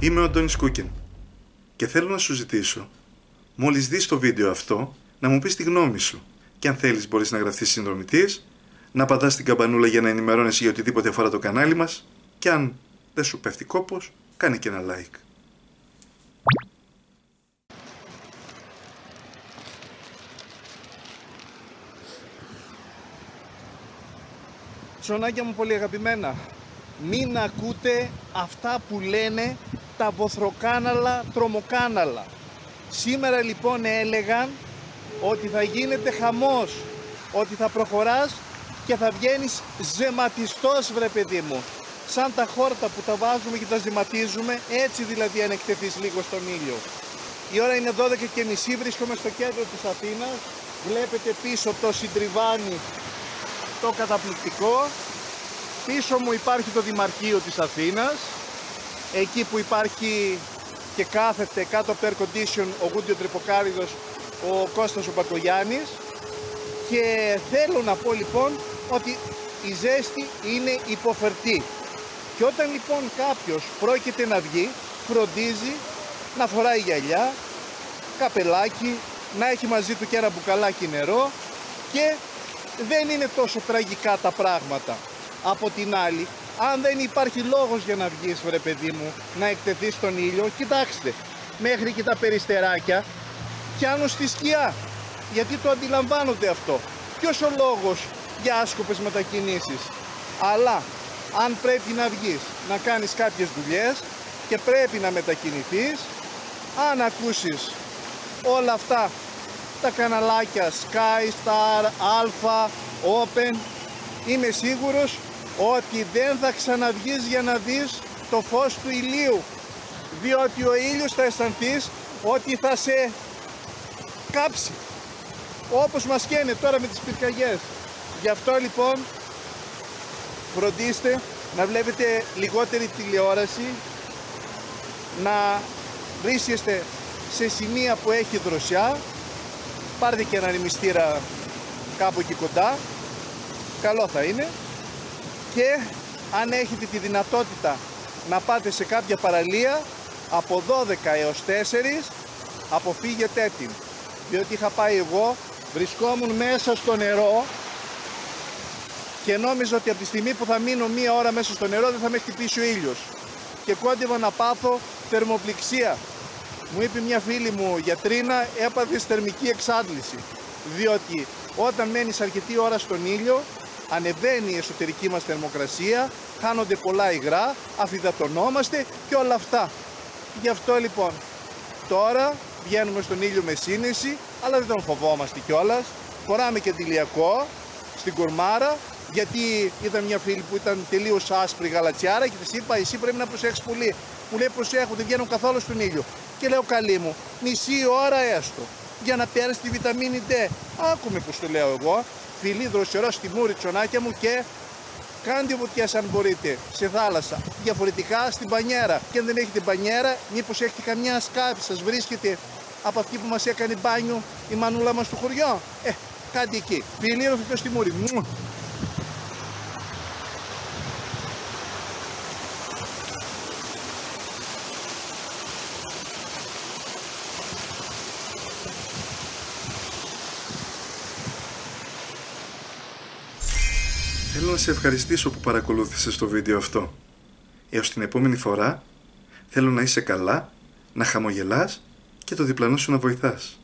Είμαι ο Αντώνης Κούκεν και θέλω να σου ζητήσω, μόλις δεις το βίντεο αυτό, να μου πεις τη γνώμη σου. Και αν θέλεις μπορείς να γραφτείς συνδρομητής, να πατάς την καμπανούλα για να ενημερώνεσαι για οτιδήποτε αφορά το κανάλι μας. Και αν δεν σου πέφτει κόπος, κάνε και ένα like. Ψωνάκια μου πολύ αγαπημένα, μην ακούτε αυτά που λένε τα βοθροκάναλα τρομοκάναλα. Σήμερα λοιπόν έλεγαν ότι θα γίνεται χαμός, ότι θα προχωράς και θα βγαίνεις ζεματιστός βρε παιδί μου. Σαν τα χόρτα που τα βάζουμε και τα ζεματίζουμε, έτσι δηλαδή αν εκτεθείς λίγο στον ήλιο. Η ώρα είναι 12 και μισή, βρίσκομαι στο κέντρο της Αθήνας. Βλέπετε πίσω το συντριβάνι το καταπληκτικό. Πίσω μου υπάρχει το Δημαρχείο της Αθήνας. Εκεί που υπάρχει και κάθεται κάτω από το air condition ο Γούντιο Τρυποκάριδος, ο Κώστας ο Πακογιάννης. Και θέλω να πω λοιπόν ότι η ζέστη είναι υποφερτή. Και όταν λοιπόν κάποιος πρόκειται να βγει, φροντίζει να φοράει γυαλιά, καπελάκι, να έχει μαζί του και ένα μπουκαλάκι νερό και δεν είναι τόσο τραγικά τα πράγματα. Από την άλλη, αν δεν υπάρχει λόγος για να βγεις βρε παιδί μου, να εκτεθείς στον ήλιο, κοιτάξτε, μέχρι και τα περιστεράκια πιάνουν στη σκιά. Γιατί το αντιλαμβάνονται αυτό. Ποιος ο λόγος για άσκοπες μετακινήσεις; Αλλά αν πρέπει να βγεις, να κάνεις κάποιες δουλειές και πρέπει να μετακινηθείς, αν ακούσεις όλα αυτά τα καναλάκια Sky, Star, Alpha, Open, είμαι σίγουρος ότι δεν θα ξαναβγείς για να δεις το φως του ηλίου. Διότι ο ήλιος θα αισθανθείς ότι θα σε κάψει όπως μας καίνε τώρα με τις πυρκαγιές. Γι' αυτό λοιπόν φροντίστε να βλέπετε λιγότερη τηλεόραση να βρίσκεστε σε σημεία που έχει δροσιά. Πάρτε και ένα ρημιστήρα κάπου εκεί κοντά. Καλό θα είναι και αν έχετε τη δυνατότητα να πάτε σε κάποια παραλία από 12 έως 4 αποφύγετε την. Διότι είχα πάει εγώ βρισκόμουν μέσα στο νερό και νόμιζα ότι από τη στιγμή που θα μείνω μία ώρα μέσα στο νερό δεν θα με χτυπήσει ο ήλιος. Και κόντευα να πάθω θερμοπληξία. Μου είπε μια φίλη μου γιατρίνα έπαθες θερμική εξάντληση διότι όταν μένεις αρκετή ώρα στον ήλιο ανεβαίνει η εσωτερική μας θερμοκρασία χάνονται πολλά υγρά, αφιδατονόμαστε και όλα αυτά γι' αυτό λοιπόν τώρα βγαίνουμε στον ήλιο με σύνεση αλλά δεν τον φοβόμαστε κιόλας. φοράμε και αντιλιακό στην κορμάρα γιατί ήταν μια φίλη που ήταν τελείως άσπρη γαλατσιάρα και της είπα: Εσύ πρέπει να προσέξει πολύ. Μου λέει: Προσέχω, δεν βγαίνω καθόλου στον ήλιο. Και λέω: Καλή μου, μισή ώρα έστω για να παίρνει τη βιταμίνη D. Άκουμε που το λέω εγώ. Φιλί δροσερό στη μούρη τσονάκια μου και κάντε βουτιές αν μπορείτε σε θάλασσα. Διαφορετικά στην πανιέρα. Και αν δεν έχετε πανιέρα, μήπως έχετε καμιά σκάφη σας βρίσκεται από αυτή που μας έκανε μπάνιο η μανούλα μας στο χωριό. Ε, κάντε εκεί. Φιλί στη μούρη. Θέλω να σε ευχαριστήσω που παρακολούθησες το βίντεο αυτό. Έως την επόμενη φορά, θέλω να είσαι καλά, να χαμογελάς και το διπλανό σου να βοηθάς.